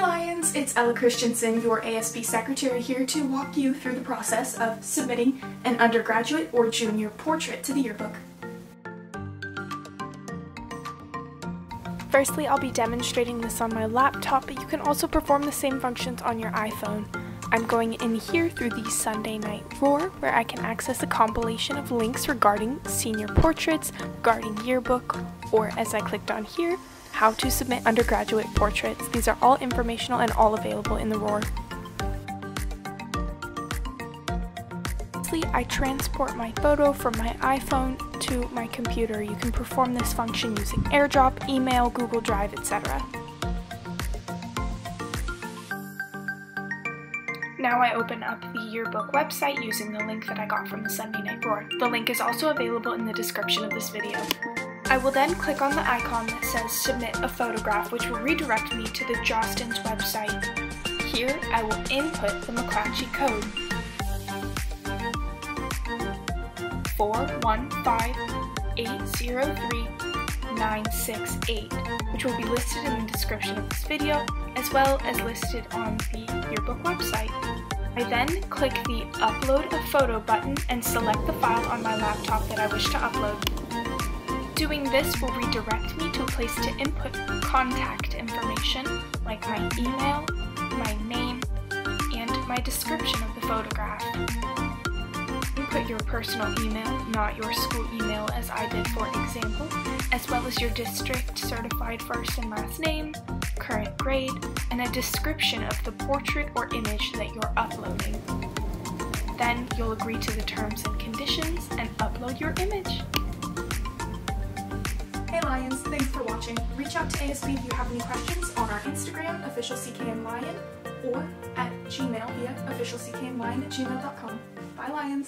Lions, it's Ella Christiansen, your ASB secretary here to walk you through the process of submitting an undergraduate or junior portrait to the yearbook. Firstly, I'll be demonstrating this on my laptop, but you can also perform the same functions on your iPhone. I'm going in here through the Sunday Night Roar, where I can access a compilation of links regarding senior portraits, regarding yearbook, or as I clicked on here, how to submit undergraduate portraits. These are all informational and all available in the ROAR. I transport my photo from my iPhone to my computer. You can perform this function using AirDrop, email, Google Drive, etc. Now I open up the yearbook website using the link that I got from the Sunday Night Roar. The link is also available in the description of this video. I will then click on the icon that says submit a photograph which will redirect me to the Jostens website. Here I will input the McClatchy code 415803 which will be listed in the description of this video as well as listed on the yearbook website. I then click the upload a photo button and select the file on my laptop that I wish to upload. Doing this will redirect me to a place to input contact information like my email, my name, and my description of the photograph. Input your personal email, not your school email as I did for example, as well as your district certified first and last name, current grade, and a description of the portrait or image that you're uploading. Then you'll agree to the terms and conditions and upload your image. Hey Lions, thanks for watching. Reach out to ASB if you have any questions on our Instagram, officialckmlion, or at Gmail via official officialckmlion at gmail.com. Bye Lions!